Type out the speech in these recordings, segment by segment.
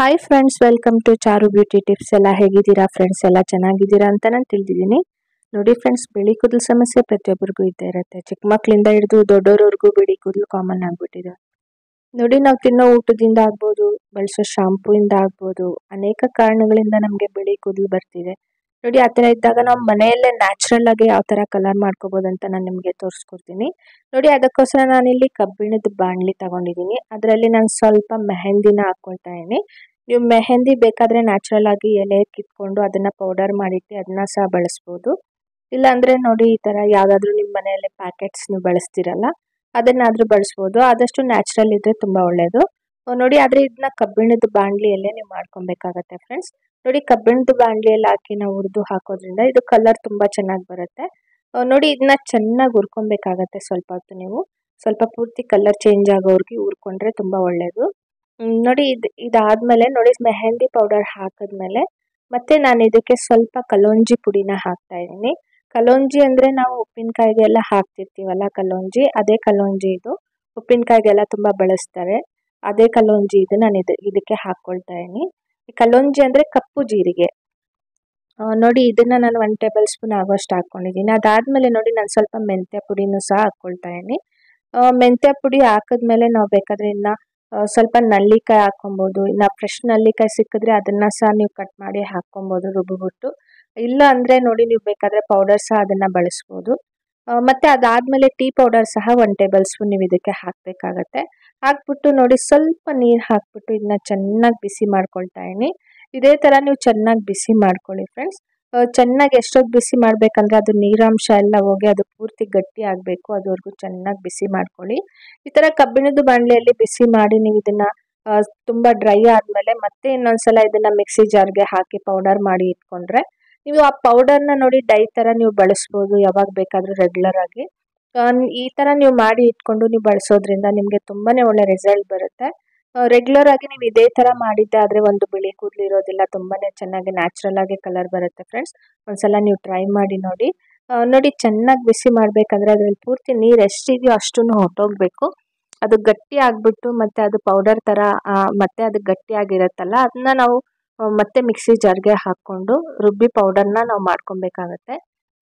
Hi friends welcome to Charu beauty tips ಎಲ್ಲ ಹೇಗಿದ್ದೀರಾ friends ಎಲ್ಲ ಚೆನ್ನಾಗಿದ್ದೀರಾ ಅಂತ ನಾನು ತಿಳಿದಿದ್ದೀನಿ. ನೋಡಿ ಫ್ರೆಂಡ್ಸ್ ಬಿಳಿ ಕೂದಲು ಸಮಸ್ಯೆ ಪ್ರತಿಯೊಬ್ಬರಿಗೂ ಇದ್ದೇ ಇರುತ್ತೆ. ಚಿಕ್ಕ ಮಕ್ಕಳಿಂದ ಹಿಡಿದು ದೊಡ್ಡೋರವರೆಗೂ ಬಿಳಿ ಕೂದಲು ಕಾಮನ್ ಆಗಿಬಿಟ್ಟಿದೆ. ನೋಡಿ ನಾವು ತಿನ್ನೋ ಊಟದಿಂದ ಆಗ್ಬೋದು, ಬಳಸೋ ಶಾಂಪೂಯಿಂದ ಆಗ್ಬೋದು, ಅನೇಕ ಕಾರಣಗಳಿಂದ ನಮಗೆ ಬಿಳಿ ಕೂದಲು ಬರ್ತಿದೆ. ನೋಡಿ ಆ ಥರ ಇದ್ದಾಗ ನಾವು ಮನೆಯಲ್ಲೇ ನ್ಯಾಚುರಲ್ ಆಗಿ ಯಾವ ಥರ ಕಲರ್ ಮಾಡ್ಕೋಬೋದು ಅಂತ ನಾನು ನಿಮಗೆ ತೋರಿಸ್ಕೊಡ್ತೀನಿ. ನೋಡಿ ಅದಕ್ಕೋಸ್ಕರ ನಾನಿಲ್ಲಿ ಕಬ್ಬಿಣದ ಬಾಣಲಿ ತಗೊಂಡಿದ್ದೀನಿ. ಅದರಲ್ಲಿ ನಾನು ಸ್ವಲ್ಪ ಮೆಹಂದಿನ ಹಾಕ್ಕೊಳ್ತಾ ಇದ್ದೀನಿ. ನೀವು ಮೆಹೆಂದಿ ಬೇಕಾದರೆ ನ್ಯಾಚುರಲ್ ಆಗಿ ಎಲೆ ಕಿತ್ಕೊಂಡು ಅದನ್ನು ಪೌಡರ್ ಮಾಡಿಟ್ಟು ಅದನ್ನ ಸಹ ಬಳಸ್ಬೋದು. ಇಲ್ಲಾಂದರೆ ನೋಡಿ ಈ ಥರ ಯಾವುದಾದ್ರೂ ನಿಮ್ಮ ಮನೆಯಲ್ಲಿ ಪ್ಯಾಕೆಟ್ಸ್ ನೀವು ಬಳಸ್ತೀರಲ್ಲ, ಅದನ್ನಾದರೂ ಬಳಸ್ಬೋದು. ಆದಷ್ಟು ನ್ಯಾಚುರಲ್ ಇದ್ದರೆ ತುಂಬ ಒಳ್ಳೆಯದು ನೋಡಿ, ಆದರೆ ಇದನ್ನ ಕಬ್ಬಿಣದ ಬಾಣಲಿಯಲ್ಲೇ ನೀವು ಮಾಡ್ಕೊಬೇಕಾಗತ್ತೆ ಫ್ರೆಂಡ್ಸ್ ನೋಡಿ, ಕಬ್ಬಿಣದ ಬಾಣಲಿಯಲ್ಲಿ ಹಾಕಿ ನಾವು ಹುರಿದು ಹಾಕೋದ್ರಿಂದ ಇದು ಕಲರ್ ತುಂಬ ಚೆನ್ನಾಗಿ ಬರುತ್ತೆ. ನೋಡಿ ಇದನ್ನ ಚೆನ್ನಾಗಿ ಹುರ್ಕೊಬೇಕಾಗತ್ತೆ ಸ್ವಲ್ಪ ಹೊತ್ತು ನೀವು. ಸ್ವಲ್ಪ ಪೂರ್ತಿ ಕಲರ್ ಚೇಂಜ್ ಆಗೋವ್ರಿಗೆ ಹುರ್ಕೊಂಡ್ರೆ ತುಂಬ ಒಳ್ಳೆಯದು ನೋಡಿ ಇದು, ಇದಾದಮೇಲೆ ನೋಡಿ ಮೆಹಂದಿ ಪೌಡರ್ ಹಾಕಿದ್ಮೇಲೆ ಮತ್ತೆ ನಾನು ಇದಕ್ಕೆ ಸ್ವಲ್ಪ ಕಲೋಂಜಿ ಪುಡಿನ ಹಾಕ್ತಾ ಇದ್ದೀನಿ. ಕಲೋಂಜಿ ಅಂದರೆ ನಾವು ಉಪ್ಪಿನಕಾಯಿಗೆಲ್ಲ ಹಾಕ್ತಿರ್ತೀವಲ್ಲ ಕಲೋಂಜಿ, ಅದೇ ಕಲೋಂಜಿ ಇದು. ಉಪ್ಪಿನಕಾಯಿಗೆಲ್ಲ ತುಂಬ ಬಳಸ್ತಾರೆ. ಅದೇ ಕಲೋಂಜಿ ಇದು ನಾನು ಇದು, ಇದಕ್ಕೆ ಹಾಕ್ಕೊಳ್ತಾ ಇದ್ದೀನಿ. ಕಲೋಂಜಿ ಅಂದರೆ ಕಪ್ಪು ಜೀರಿಗೆ. ನೋಡಿ ಇದನ್ನು ನಾನು ಒನ್ ಟೇಬಲ್ ಸ್ಪೂನ್ ಆಗೋಷ್ಟು ಹಾಕ್ಕೊಂಡಿದ್ದೀನಿ ಅದಾದಮೇಲೆ ನೋಡಿ ನಾನು ಸ್ವಲ್ಪ ಮೆಂತ್ಯ ಪುಡಿನೂ ಸಹ ಹಾಕ್ಕೊಳ್ತಾ ಇದ್ದೀನಿ. ಮೆಂತ್ಯ ಪುಡಿ ಹಾಕಿದ್ಮೇಲೆ ನಾವು ಬೇಕಾದ್ರೆ ಇನ್ನು ಸ್ವಲ್ಪ ನಲ್ಲಿಕಾಯಿ ಹಾಕ್ಕೊಬೋದು. ಇಲ್ಲ ಫ್ರೆಶ್ ನಲ್ಲಿಕಾಯಿ ಸಿಕ್ಕಿದ್ರೆ ಅದನ್ನು ಸಹ ನೀವು ಕಟ್ ಮಾಡಿ ಹಾಕ್ಕೊಬೋದು ರುಬ್ಬಿಬಿಟ್ಟು. ಇಲ್ಲ ಅಂದರೆ ನೋಡಿ ನೀವು ಬೇಕಾದರೆ ಪೌಡರ್ ಸಹ ಅದನ್ನು ಬಳಸ್ಬೋದು. ಮತ್ತು ಅದಾದಮೇಲೆ ಟೀ ಪೌಡರ್ ಸಹ ಒನ್ ಟೇಬಲ್ ಸ್ಪೂನ್ ನೀವು ಇದಕ್ಕೆ ಹಾಕಬೇಕಾಗತ್ತೆ. ಹಾಕ್ಬಿಟ್ಟು ನೋಡಿ ಸ್ವಲ್ಪ ನೀರು ಹಾಕ್ಬಿಟ್ಟು ಇದನ್ನ ಚೆನ್ನಾಗಿ ಬಿಸಿ ಮಾಡ್ಕೊಳ್ತಾ ಇದ್ದೀನಿ. ಇದೇ ಥರ ನೀವು ಚೆನ್ನಾಗಿ ಬಿಸಿ ಮಾಡ್ಕೊಳ್ಳಿ ಫ್ರೆಂಡ್ಸ್ ಚೆನ್ನಾಗಿ ಎಷ್ಟೊತ್ತು ಬಿಸಿ ಮಾಡಬೇಕಂದ್ರೆ ಅದು ನೀರಾಂಶ ಎಲ್ಲ ಹೋಗಿ ಅದು ಪೂರ್ತಿ ಗಟ್ಟಿ ಆಗಬೇಕು. ಅದುವರೆಗೂ ಚೆನ್ನಾಗಿ ಬಿಸಿ ಮಾಡ್ಕೊಳ್ಳಿ. ಈ ಥರ ಕಬ್ಬಿಣದ ಬಾಣಲೆಯಲ್ಲಿ ಬಿಸಿ ಮಾಡಿ ನೀವು ಇದನ್ನು ತುಂಬ ಡ್ರೈ ಆದಮೇಲೆ ಮತ್ತೆ ಇನ್ನೊಂದ್ಸಲ ಇದನ್ನು ಮಿಕ್ಸಿ ಜಾರ್ಗೆ ಹಾಕಿ ಪೌಡರ್ ಮಾಡಿ ಇಟ್ಕೊಂಡ್ರೆ ನೀವು ಆ ಪೌಡರ್ನ ನೋಡಿ ಡೈ ಥರ ನೀವು ಬಳಸ್ಬೋದು ಯಾವಾಗ ಬೇಕಾದರೂ ರೆಗ್ಯುಲರ್ ಆಗಿ. ಈ ಥರ ನೀವು ಮಾಡಿ ಇಟ್ಕೊಂಡು ನೀವು ಬಳಸೋದ್ರಿಂದ ನಿಮಗೆ ತುಂಬಾ ಒಳ್ಳೆ ರಿಸಲ್ಟ್ ಬರುತ್ತೆ. ರೆಗ್ಯುಲರ್ ಆಗಿ ನೀವು ಇದೇ ಥರ ಮಾಡಿದ್ದೆ ಆದರೆ ಒಂದು ಬಿಳಿ ಕೂದಲು ಇರೋದಿಲ್ಲ, ತುಂಬಾನೇ ಚೆನ್ನಾಗಿ ನ್ಯಾಚುರಲ್ ಆಗಿ ಕಲರ್ ಬರುತ್ತೆ ಫ್ರೆಂಡ್ಸ್ ಒಂದ್ಸಲ ನೀವು ಟ್ರೈ ಮಾಡಿ ನೋಡಿ. ನೋಡಿ ಚೆನ್ನಾಗಿ ಬಿಸಿ ಮಾಡಬೇಕಂದ್ರೆ ಅದ್ರಲ್ಲಿ ಪೂರ್ತಿ ನೀರು ಎಷ್ಟಿದೆಯೋ ಅಷ್ಟು ಹೊಟ್ಟೋಗ್ಬೇಕು ಅದು ಗಟ್ಟಿ ಆಗಿಬಿಟ್ಟು ಮತ್ತೆ ಅದು ಪೌಡರ್ ಥರ ಮತ್ತೆ ಅದು ಗಟ್ಟಿಯಾಗಿರುತ್ತಲ್ಲ ಅದನ್ನ ನಾವು ಮತ್ತೆ ಮಿಕ್ಸಿ ಜಾರ್ಗೆ ಹಾಕ್ಕೊಂಡು ರುಬ್ಬಿ ಪೌಡರ್ನ ನಾವು ಮಾಡ್ಕೊಬೇಕಾಗತ್ತೆ.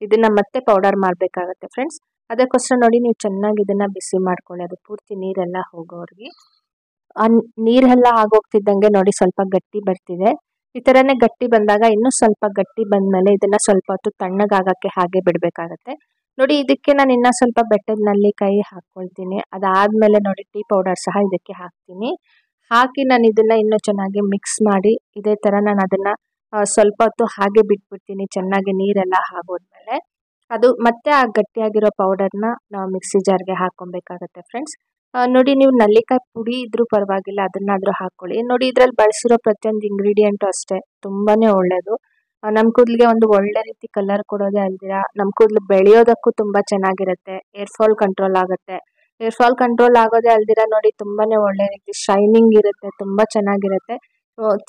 ಇದನ್ನ ಮತ್ತೆ ಪೌಡರ್ ಮಾಡಬೇಕಾಗತ್ತೆ ಫ್ರೆಂಡ್ಸ್ ಅದಕ್ಕೋಸ್ಕರ ನೋಡಿ ನೀವು ಚೆನ್ನಾಗಿ ಇದನ್ನ ಬಿಸಿ ಮಾಡ್ಕೊಳ್ಳಿ. ಅದು ಪೂರ್ತಿ ನೀರೆಲ್ಲ ಹೋಗೋವ್ರಿಗೆ. ಆ ನೀರೆಲ್ಲ ಆಗೋಗ್ತಿದ್ದಂಗೆ ನೋಡಿ ಸ್ವಲ್ಪ ಗಟ್ಟಿ ಬರ್ತಿದೆ. ಈ ಥರನೇ ಗಟ್ಟಿ ಬಂದಾಗ ಇನ್ನೂ ಸ್ವಲ್ಪ ಗಟ್ಟಿ ಬಂದಮೇಲೆ ಇದನ್ನು ಸ್ವಲ್ಪ ಹೊತ್ತು ತಣ್ಣಗಾಗಕ್ಕೆ ಹಾಗೆ ಬಿಡಬೇಕಾಗತ್ತೆ. ನೋಡಿ ಇದಕ್ಕೆ ನಾನು ಇನ್ನೂ ಸ್ವಲ್ಪ ಬೆಟ್ಟದ ಕೈ ಹಾಕ್ಕೊಳ್ತೀನಿ. ಅದಾದಮೇಲೆ ನೋಡಿ ಟೀ ಪೌಡರ್ ಸಹ ಇದಕ್ಕೆ ಹಾಕ್ತೀನಿ. ಹಾಕಿ ನಾನು ಇದನ್ನು ಇನ್ನೂ ಚೆನ್ನಾಗಿ ಮಿಕ್ಸ್ ಮಾಡಿ ಇದೇ ಥರ ನಾನು ಅದನ್ನು ಸ್ವಲ್ಪ ಹೊತ್ತು ಹಾಗೆ ಬಿಟ್ಬಿಡ್ತೀನಿ ಚೆನ್ನಾಗಿ ನೀರೆಲ್ಲ ಆಗೋದ್ಮೇಲೆ. ಅದು ಮತ್ತೆ ಆ ಗಟ್ಟಿಯಾಗಿರೋ ಪೌಡರ್ನ ನಾವು ಮಿಕ್ಸಿ ಜಾರ್ಗೆ ಹಾಕ್ಕೊಬೇಕಾಗತ್ತೆ ಫ್ರೆಂಡ್ಸ್. ನೋಡಿ, ನೀವು ನಲ್ಲಿಕಾಯಿ ಪುಡಿ ಇದ್ರೂ ಪರವಾಗಿಲ್ಲ, ಅದನ್ನಾದರೂ ಹಾಕ್ಕೊಳ್ಳಿ. ನೋಡಿ, ಇದರಲ್ಲಿ ಬಳಸಿರೋ ಪ್ರತಿಯೊಂದು ಇಂಗ್ರೀಡಿಯೆಂಟು ಅಷ್ಟೇ ತುಂಬಾ ಒಳ್ಳೆಯದು ನಮ್ಮ ಕೂದಲಿಗೆ ಒಂದು ಒಳ್ಳೆ ರೀತಿ ಕಲರ್ ಕೊಡೋದೇ ಅಲ್ದಿರ ನಮ್ಮ ಕೂದಲು ಬೆಳೆಯೋದಕ್ಕೂ ತುಂಬ ಚೆನ್ನಾಗಿರುತ್ತೆ ಏರ್ ಫಾಲ್ ಕಂಟ್ರೋಲ್ ಆಗುತ್ತೆ. ಏರ್ ಫಾಲ್ ಕಂಟ್ರೋಲ್ ಆಗೋದೇ ಅಲ್ದಿರ, ನೋಡಿ ತುಂಬಾ ಒಳ್ಳೆ ರೀತಿ ಶೈನಿಂಗ್ ಇರುತ್ತೆ, ತುಂಬ ಚೆನ್ನಾಗಿರುತ್ತೆ.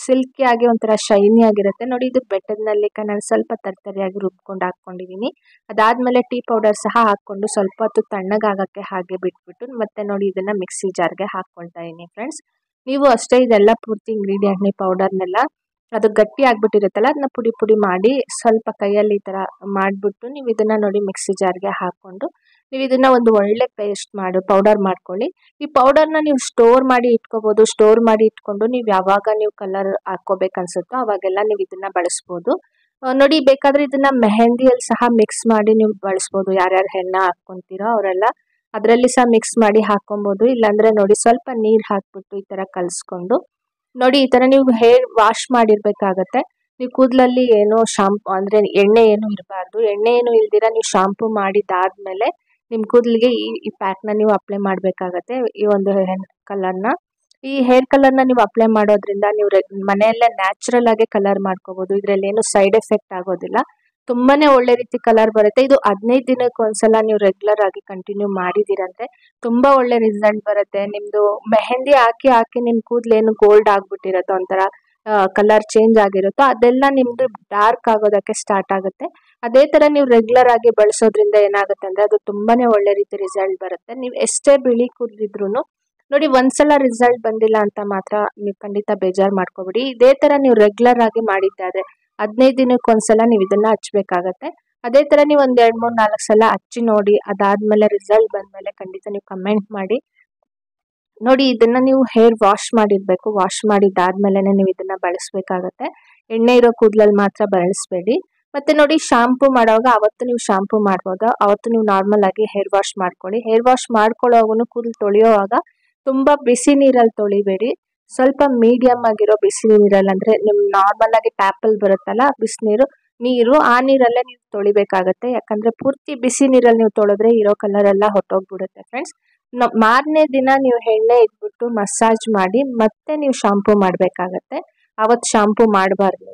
ಸಿಲ್ಕಿ ಆಗಿ ಒಂಥರ ಶೈನಿ ಆಗಿರುತ್ತೆ. ನೋಡಿ, ಇದು ಬೆಟ್ಟದ ನಲ್ಲಿಕಾಯಿ ನಾನು ಸ್ವಲ್ಪ ತರ್ತರಿಯಾಗಿ ರುಬ್ಕೊಂಡು ಹಾಕ್ಕೊಂಡಿದ್ದೀನಿ ಅದಾದಮೇಲೆ ಟೀ ಪೌಡರ್ ಸಹ ಹಾಕ್ಕೊಂಡು ಸ್ವಲ್ಪ ಹೊತ್ತು ತಣ್ಣಗಾಗಕ್ಕೆ ಹಾಗೆ ಬಿಟ್ಬಿಟ್ಟು, ಮತ್ತೆ ನೋಡಿ, ಇದನ್ನು ಮಿಕ್ಸಿ ಜಾರ್ಗೆ ಹಾಕ್ಕೊಳ್ತಾ ಇದ್ದೀನಿ ಫ್ರೆಂಡ್ಸ್. ನೀವು ಅಷ್ಟೇ ಇದೆಲ್ಲ ಪೂರ್ತಿ ಇಂಗ್ರೀಡಿಯೆಂಟ್ನಿ ಪೌಡರ್ನೆಲ್ಲ, ಅದು ಗಟ್ಟಿ ಆಗಿಬಿಟ್ಟಿರುತ್ತಲ್ಲ, ಅದನ್ನ ಪುಡಿ ಪುಡಿ ಮಾಡಿ ಸ್ವಲ್ಪ ಕೈಯಲ್ಲಿ ಈ ಥರ ಮಾಡಿಬಿಟ್ಟು ನೀವು ಇದನ್ನು ನೋಡಿ ಮಿಕ್ಸಿ ಜಾರ್ಗೆ ಹಾಕ್ಕೊಂಡು ನೀವು ಇದನ್ನ ಒಂದು ಒಳ್ಳೆ ಪೇಸ್ಟ್ ಮಾಡಿ ಪೌಡರ್ ಮಾಡ್ಕೊಳ್ಳಿ. ಈ ಪೌಡರ್ನ ನೀವು ಸ್ಟೋರ್ ಮಾಡಿ ಇಟ್ಕೋಬಹುದು ಸ್ಟೋರ್ ಮಾಡಿ ಇಟ್ಕೊಂಡು ನೀವು ಯಾವಾಗ ನೀವು ಕಲರ್ ಹಾಕ್ಕೋಬೇಕನ್ಸುತ್ತೋ ಅವಾಗೆಲ್ಲ ನೀವು ಇದನ್ನ ಬಳಸ್ಬೋದು. ನೋಡಿ ಬೇಕಾದ್ರೆ ಇದನ್ನ ಮೆಹಂದಿಯಲ್ಲಿ ಸಹ ಮಿಕ್ಸ್ ಮಾಡಿ ನೀವು ಬಳಸ್ಬೋದು. ಯಾರ್ಯಾರು ಹೆಣ್ಣ ಹಾಕೊಂತೀರೋ ಅವರೆಲ್ಲ ಅದರಲ್ಲಿ ಸಹ ಮಿಕ್ಸ್ ಮಾಡಿ ಹಾಕೊಬಹುದು ಇಲ್ಲಾಂದ್ರೆ ನೋಡಿ ಸ್ವಲ್ಪ ನೀರು ಹಾಕ್ಬಿಟ್ಟು ಈ ತರ ಕಲಿಸ್ಕೊಂಡು ನೋಡಿ ಈ ತರ ನೀವು ಹೇರ್ ವಾಶ್ ಮಾಡಿರ್ಬೇಕಾಗತ್ತೆ. ನೀವು ಕೂದಲಲ್ಲಿ ಏನೋ ಶಾಂಪು ಅಂದರೆ ಎಣ್ಣೆ ಏನು ಇರಬಾರ್ದು. ಎಣ್ಣೆ ಏನು ಇಲ್ದಿರ ನೀವು ಶಾಂಪು ಮಾಡಿದ್ದಾದಮೇಲೆ ನಿಮ್ಮ ಕೂದಲಿಗೆ ಈ ಈ ಪ್ಯಾಕ್ನ ನೀವು ಅಪ್ಲೈ ಮಾಡಬೇಕಾಗತ್ತೆ. ಈ ಒಂದು ಹೇರ್ ಕಲರ್ನ ಈ ಹೇರ್ ಕಲರ್ನ ನೀವು ಅಪ್ಲೈ ಮಾಡೋದ್ರಿಂದ ನೀವು ಮನೆಯಲ್ಲೇ ನ್ಯಾಚುರಲ್ ಆಗಿ ಕಲರ್ ಮಾಡ್ಕೋಬೋದು. ಇದರಲ್ಲಿ ಏನು ಸೈಡ್ ಎಫೆಕ್ಟ್ ಆಗೋದಿಲ್ಲ. ತುಂಬಾನೇ ಒಳ್ಳೆ ರೀತಿ ಕಲರ್ ಬರುತ್ತೆ. ಇದು ಹದಿನೈದು ದಿನಕ್ಕೆ ಒಂದ್ಸಲ ನೀವು ರೆಗ್ಯುಲರ್ ಆಗಿ ಕಂಟಿನ್ಯೂ ಮಾಡಿದ್ದೀರಂತೆ. ತುಂಬಾ ಒಳ್ಳೆ ರಿಸಲ್ಟ್ ಬರುತ್ತೆ. ನಿಮ್ಮದು ಮೆಹಂದಿ ಹಾಕಿ ಹಾಕಿ ನಿಮ್ಮ ಏನು ಗೋಲ್ಡ್ ಆಗಿಬಿಟ್ಟಿರುತ್ತೋ ಒಂಥರ. ಕಲರ್ ಚೇಂಜ್ ಆಗಿರುತ್ತೋ ಅದೆಲ್ಲ ನಿಮ್ಮದು ಡಾರ್ಕ್ ಆಗೋದಕ್ಕೆ ಸ್ಟಾರ್ಟ್ ಆಗುತ್ತೆ. ಅದೇ ಥರ ನೀವು ರೆಗ್ಯುಲರ್ ಆಗಿ ಬಳಸೋದ್ರಿಂದ ಏನಾಗುತ್ತೆ ಅಂದರೆ ಅದು ತುಂಬಾನೇ ಒಳ್ಳೆ ರೀತಿ ರಿಸಲ್ಟ್ ಬರುತ್ತೆ. ನೀವು ಎಷ್ಟೇ ಬಿಳಿ ಕೂದಲಿದ್ರು ನೋಡಿ ಒಂದ್ಸಲ ರಿಸಲ್ಟ್ ಬಂದಿಲ್ಲ ಅಂತ ಮಾತ್ರ ನೀವು ಖಂಡಿತ ಬೇಜಾರು ಮಾಡ್ಕೋಬಿಡಿ. ಇದೇ ಥರ ನೀವು ರೆಗ್ಯುಲರ್ ಆಗಿ ಮಾಡಿದ್ದಾದ್ರೆ ಹದಿನೈದು ದಿನಕ್ಕೆ ಒಂದ್ಸಲ ನೀವು ಇದನ್ನ ಹಚ್ಬೇಕಾಗತ್ತೆ. ಅದೇ ಥರ ನೀವು ಒಂದು ಎರಡು ಮೂರು ನಾಲ್ಕು ಸಲ ಹಚ್ಚಿ ನೋಡಿ ಅದಾದ್ಮೇಲೆ ರಿಸಲ್ಟ್ ಬಂದಮೇಲೆ ಖಂಡಿತ ನೀವು ಕಮೆಂಟ್ ಮಾಡಿ. ನೋಡಿ, ಇದನ್ನ ನೀವು ಹೇರ್ ವಾಶ್ ಮಾಡಿರ್ಬೇಕು. ವಾಶ್ ಮಾಡಿದ್ದಾದ್ಮೇಲೆ ನೀವು ಇದನ್ನ ಬಳಸಬೇಕಾಗತ್ತೆ. ಎಣ್ಣೆ ಇರೋ ಕೂದಲಲ್ಲಿ ಮಾತ್ರ ಬಳಸಬೇಡಿ. ಮತ್ತೆ ನೋಡಿ ಶಾಂಪೂ ಮಾಡುವಾಗ, ಅವತ್ತು ನೀವು ಶಾಂಪೂ ಮಾಡುವಾಗ, ಅವತ್ತು ನೀವು ನಾರ್ಮಲ್ ಆಗಿ ಹೇರ್ ವಾಶ್ ಮಾಡ್ಕೊಳ್ಳಿ. ಹೇರ್ ವಾಶ್ ಮಾಡ್ಕೊಳ್ಳೋವಾಗೂ ಕೂದಲು ತೊಳೆಯೋವಾಗ ತುಂಬಾ ಬಿಸಿ ನೀರಲ್ಲಿ ತೊಳಿಬೇಡಿ. ಸ್ವಲ್ಪ ಮೀಡಿಯಂ ಆಗಿರೋ ಬಿಸಿ ನೀರಲ್ಲಿ ಅಂದ್ರೆ ನಿಮ್ ನಾರ್ಮಲ್ ಆಗಿ ಟ್ಯಾಪಲ್ಲಿ ಬರುತ್ತಲ್ಲ ಬಿಸಿನೀರು ನೀರು ಆ ನೀರಲ್ಲೇ ನೀವು ತೊಳಿಬೇಕಾಗತ್ತೆ. ಯಾಕಂದ್ರೆ ಪೂರ್ತಿ ಬಿಸಿ ನೀರಲ್ಲಿ ನೀವು ತೊಳೆದ್ರೆ ಇರೋ ಕಲರ್ ಎಲ್ಲ ಹೊಟ್ಟೋಗ್ಬಿಡುತ್ತೆ ಫ್ರೆಂಡ್ಸ್ ಮಾರನೇ ದಿನ ನೀವು ಎಣ್ಣೆ ಇಟ್ಬಿಟ್ಟು ಮಸಾಜ್ ಮಾಡಿ ಮತ್ತೆ ನೀವು ಶಾಂಪೂ ಮಾಡಬೇಕಾಗತ್ತೆ. ಅವತ್ತು ಶಾಂಪೂ ಮಾಡಬಾರ್ದು.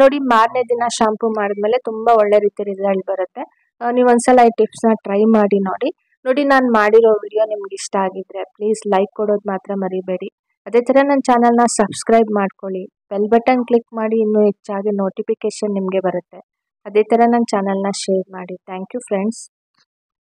ನೋಡಿ ಮಾರನೇ ದಿನ ಶಾಂಪೂ ಮಾಡಿದ್ಮೇಲೆ ತುಂಬಾ ಒಳ್ಳೆ ರೀತಿ ರಿಸಲ್ಟ್ ಬರುತ್ತೆ. ನೀವು ಒಂದ್ಸಲ ಈ ಟಿಪ್ಸ್ನ ಟ್ರೈ ಮಾಡಿ ನೋಡಿ. ನೋಡಿ ನಾನು ಮಾಡಿರೋ ವಿಡಿಯೋ ನಿಮ್ಗೆ ಇಷ್ಟ ಆಗಿದ್ರೆ ಪ್ಲೀಸ್ ಲೈಕ್ ಕೊಡೋದು ಮಾತ್ರ ಮರಿಬೇಡಿ. ಅದೇ ಥರ ನನ್ನ ಚಾನಲ್ನ ಸಬ್ಸ್ಕ್ರೈಬ್ ಮಾಡ್ಕೊಳ್ಳಿ. ಬೆಲ್ ಬಟನ್ ಕ್ಲಿಕ್ ಮಾಡಿ ಇನ್ನೂ ಹೆಚ್ಚಾಗಿ ನೋಟಿಫಿಕೇಶನ್ ನಿಮಗೆ ಬರುತ್ತೆ. ಅದೇ ಥರ ನನ್ನ ಚಾನಲ್ನ ಶೇರ್ ಮಾಡಿ. Thank you friends